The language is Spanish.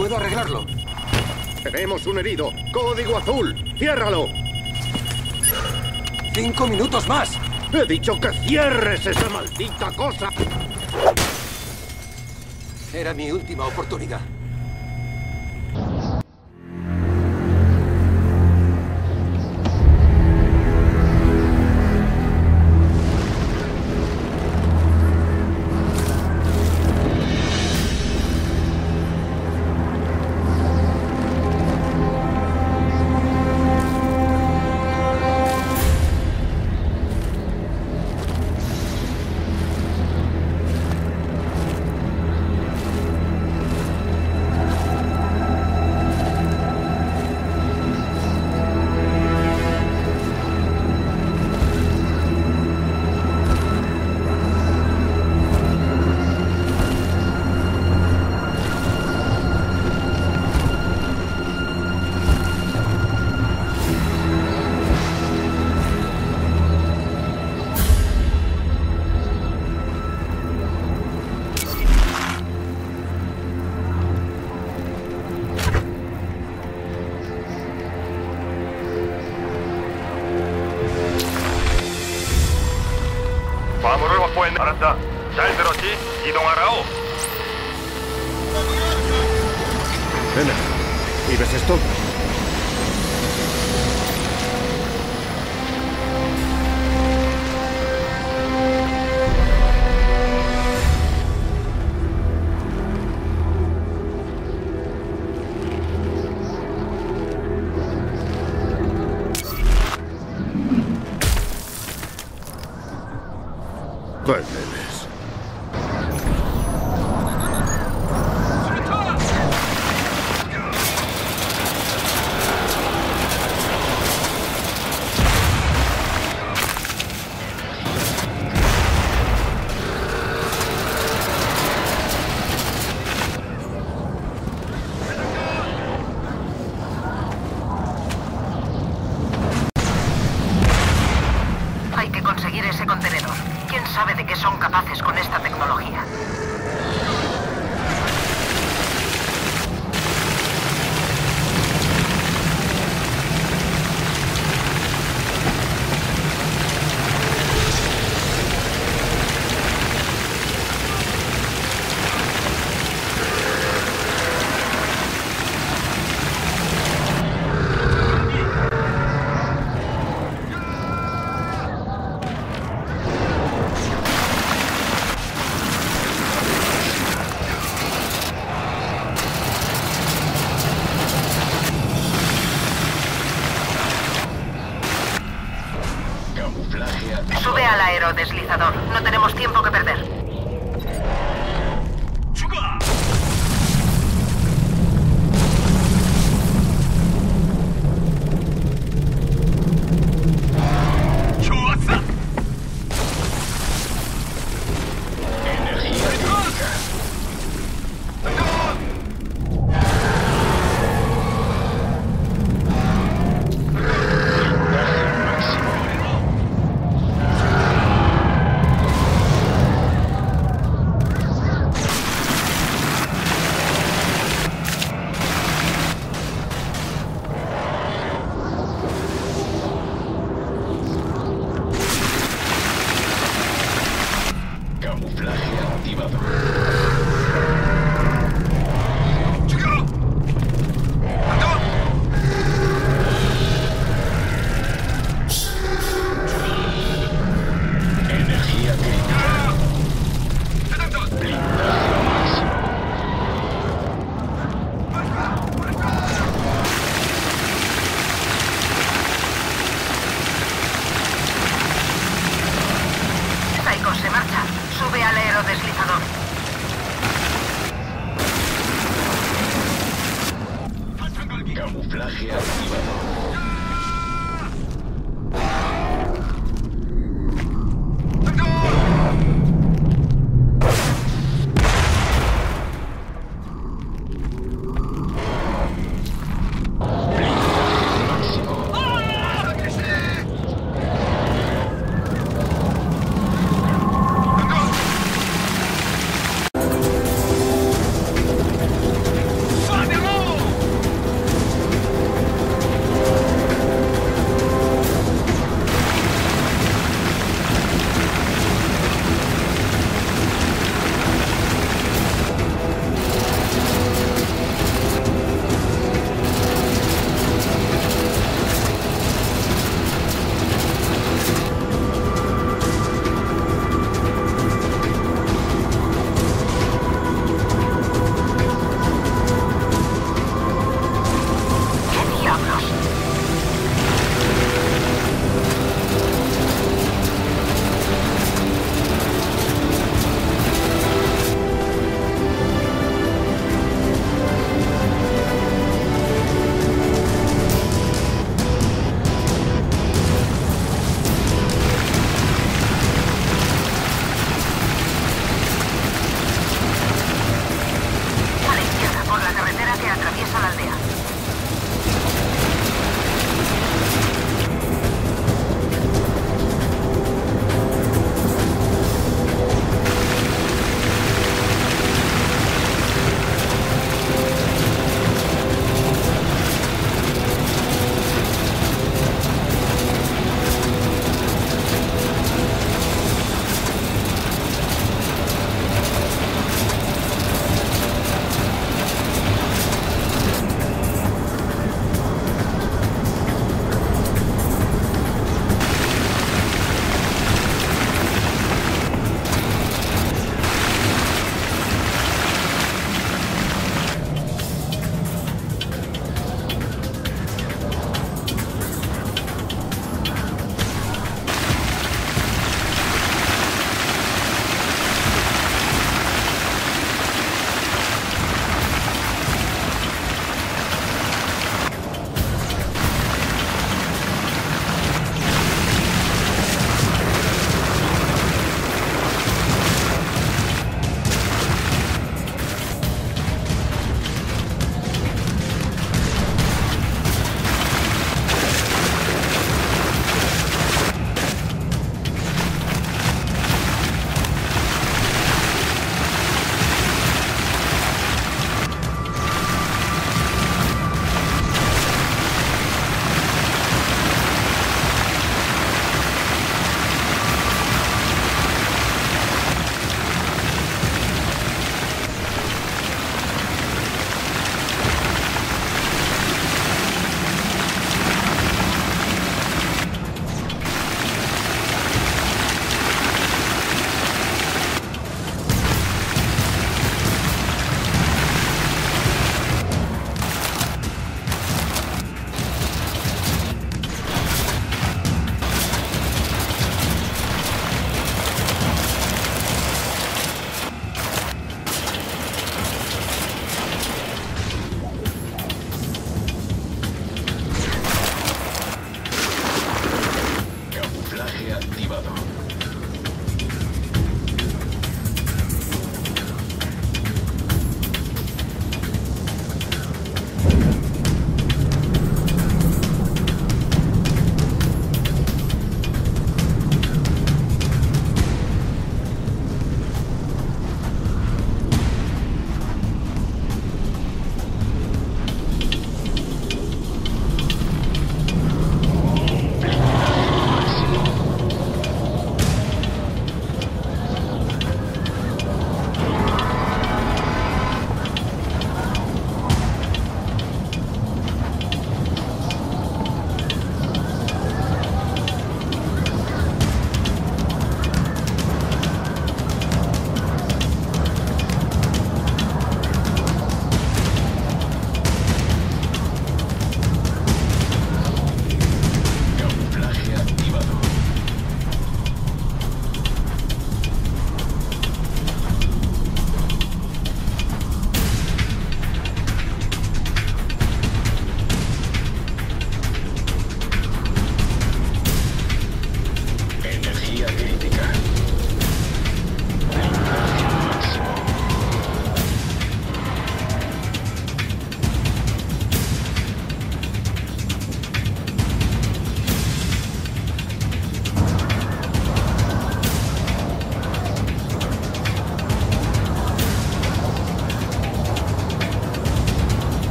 Puedo arreglarlo. Tenemos un herido. Código azul. Ciérralo. Cinco minutos más. He dicho que cierres esa maldita cosa. Era mi última oportunidad. 알았다. 잘 들었지? 이동하라오. ¿Y ves esto? Good. Sube al aerodeslizador. No tenemos tiempo que perder. Camuflaje activado.